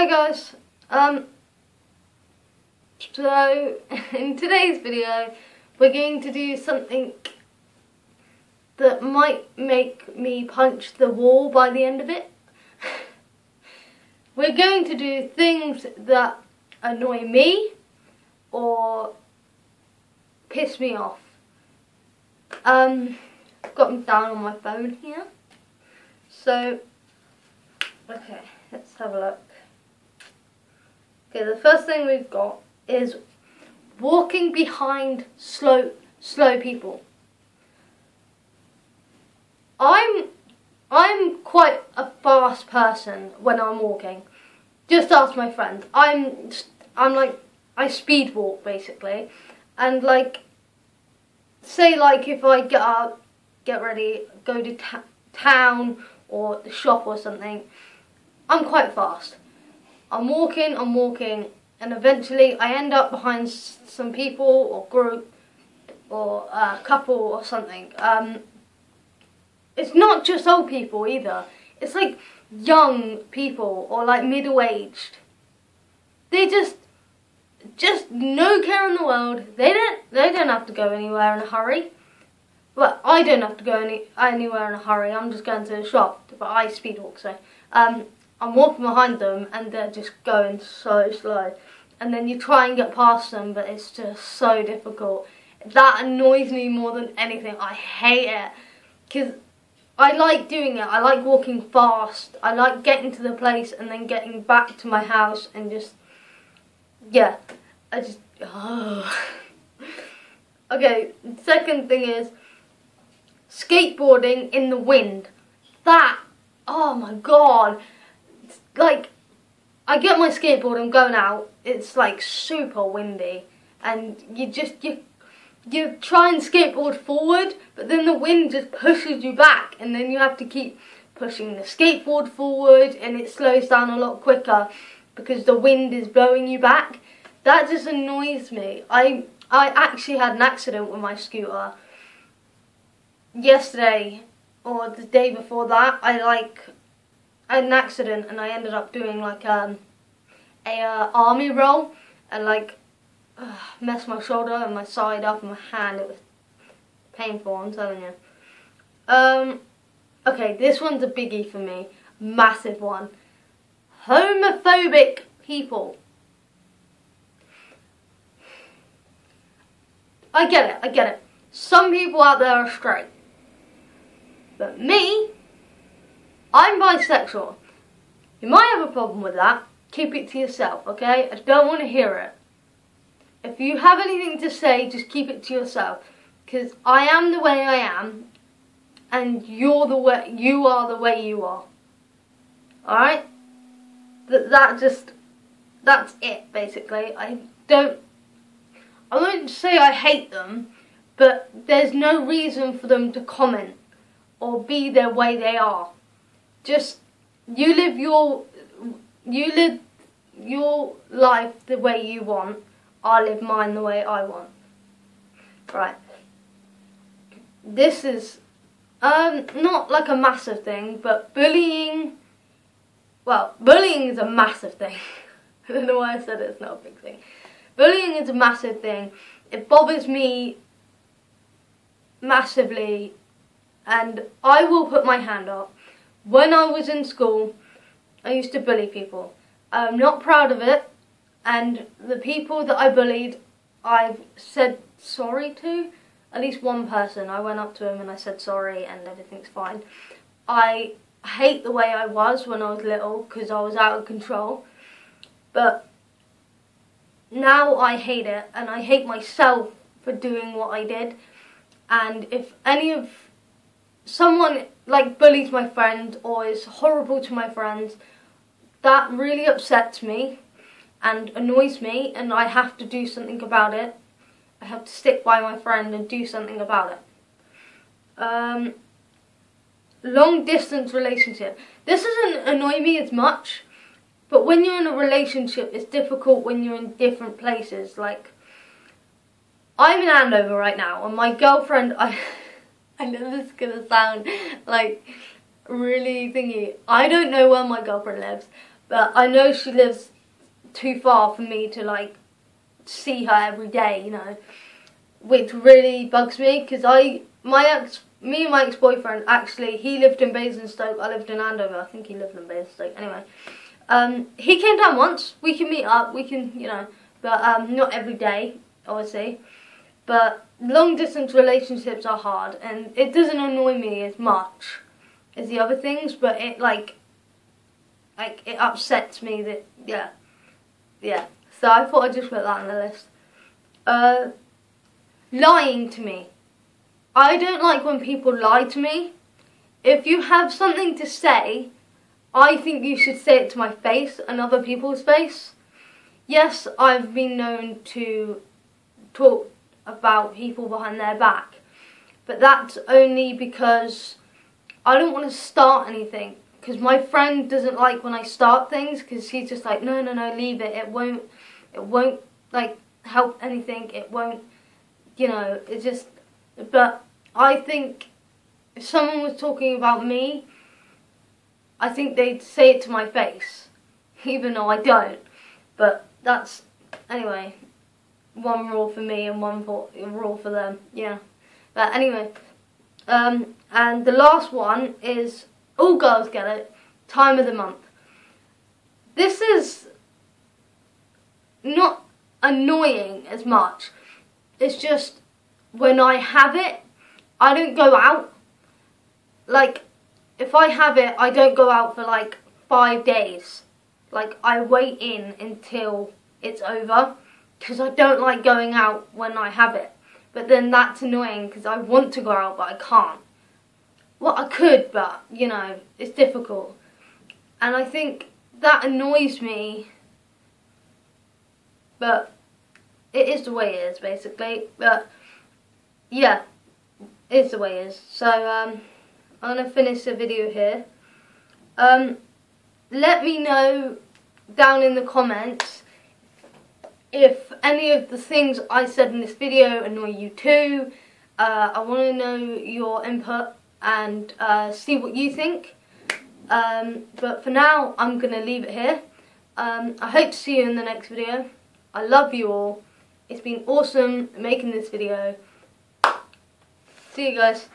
Hi guys, um, so in today's video we're going to do something that might make me punch the wall by the end of it. we're going to do things that annoy me or piss me off. Um, I've got them down on my phone here. So, okay, let's have a look. Okay, the first thing we've got is walking behind slow slow people. I'm I'm quite a fast person when I'm walking. Just ask my friend. I'm I'm like I speed walk basically, and like say like if I get up, get ready, go to town or the shop or something, I'm quite fast. I'm walking, I'm walking, and eventually I end up behind some people or group or a couple or something. Um, it's not just old people either. It's like young people or like middle-aged. They just, just no care in the world. They don't, they don't have to go anywhere in a hurry. Well, I don't have to go any, anywhere in a hurry. I'm just going to the shop, but I speed walk, so. Um, I'm walking behind them and they're just going so slow. And then you try and get past them, but it's just so difficult. That annoys me more than anything. I hate it. Because I like doing it. I like walking fast. I like getting to the place and then getting back to my house and just, yeah. I just, oh. Okay, second thing is skateboarding in the wind. That, oh my god like, I get my skateboard, I'm going out, it's like super windy, and you just, you, you try and skateboard forward, but then the wind just pushes you back, and then you have to keep pushing the skateboard forward, and it slows down a lot quicker because the wind is blowing you back. That just annoys me. I I actually had an accident with my scooter yesterday or the day before that. I like I had an accident and I ended up doing like um, a uh, army roll and like uh, messed my shoulder and my side up and my hand. It was painful, I'm telling you. Um, okay, this one's a biggie for me. Massive one. Homophobic people. I get it, I get it. Some people out there are straight. But me, I'm bisexual. You might have a problem with that. Keep it to yourself, okay? I don't want to hear it. If you have anything to say, just keep it to yourself. Because I am the way I am, and you're the way you are the way you are. Alright? That that just that's it basically. I don't I won't say I hate them, but there's no reason for them to comment or be their way they are just you live your you live your life the way you want. I live mine the way I want. Right. This is um not like a massive thing, but bullying well, bullying is a massive thing. I don't know why I said it's not a big thing. Bullying is a massive thing. It bothers me massively and I will put my hand up when I was in school, I used to bully people. I'm not proud of it, and the people that I bullied, I've said sorry to. At least one person, I went up to him and I said sorry and everything's fine. I hate the way I was when I was little because I was out of control. But now I hate it and I hate myself for doing what I did. And if any of someone like bullies my friend or is horrible to my friends, that really upsets me and annoys me and I have to do something about it. I have to stick by my friend and do something about it. Um, long distance relationship. This doesn't annoy me as much, but when you're in a relationship, it's difficult when you're in different places. Like, I'm in Andover right now, and my girlfriend, I, I know this is gonna sound like really thingy. I don't know where my girlfriend lives, but I know she lives too far for me to like see her every day, you know, which really bugs me because I my ex me and my ex boyfriend actually he lived in Basingstoke, I lived in Andover. I think he lived in Basingstoke. Anyway, um, he came down once. We can meet up. We can you know, but um, not every day, obviously. But long distance relationships are hard, and it doesn't annoy me as much as the other things, but it like like it upsets me that yeah yeah. So I thought I'd just put that on the list. Uh, lying to me. I don't like when people lie to me. If you have something to say, I think you should say it to my face and other people's face. Yes, I've been known to talk about people behind their back, but that's only because I don't want to start anything. Because my friend doesn't like when I start things because he's just like, no, no, no, leave it. It won't, it won't like help anything. It won't, you know, it just. But I think if someone was talking about me, I think they'd say it to my face, even though I don't. But that's anyway one rule for me and one for, rule for them. Yeah. But anyway, um, and the last one is all girls get it. Time of the month. This is not annoying as much. It's just when I have it, I don't go out. Like, if I have it, I don't go out for like five days. Like, I wait in until it's over because I don't like going out when I have it. But then that's annoying because I want to go out but I can't. Well, I could, but, you know, it's difficult. And I think that annoys me. But it is the way it is, basically. But, yeah, it is the way it is. So, um, I'm to finish the video here. Um, let me know down in the comments if any of the things I said in this video annoy you too. Uh, I want to know your input and uh, see what you think. Um, but for now, I'm going to leave it here. Um, I hope to see you in the next video. I love you all. It's been awesome making this video. See you guys.